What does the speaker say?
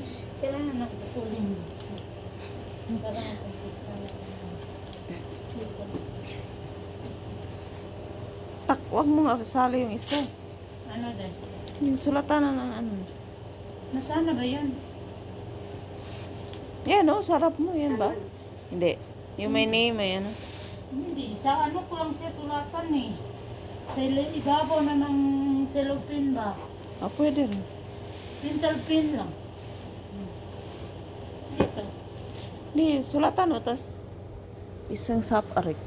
kailangan nakatulin. Para. Tak, wag mo nga sali yung isa. Ano dahil? Yung sulatan ng ano. Nasaan na ba yun? Yan oh, sarap mo. Yan ba? Hindi. Yung may name, may ano. Hindi, sa ano ko lang siya sulatan eh. Sa ibabaw na ng cellophane ba? Ah, pwede rin. Dental pin lang. ni sulatan atas iseng sub arik.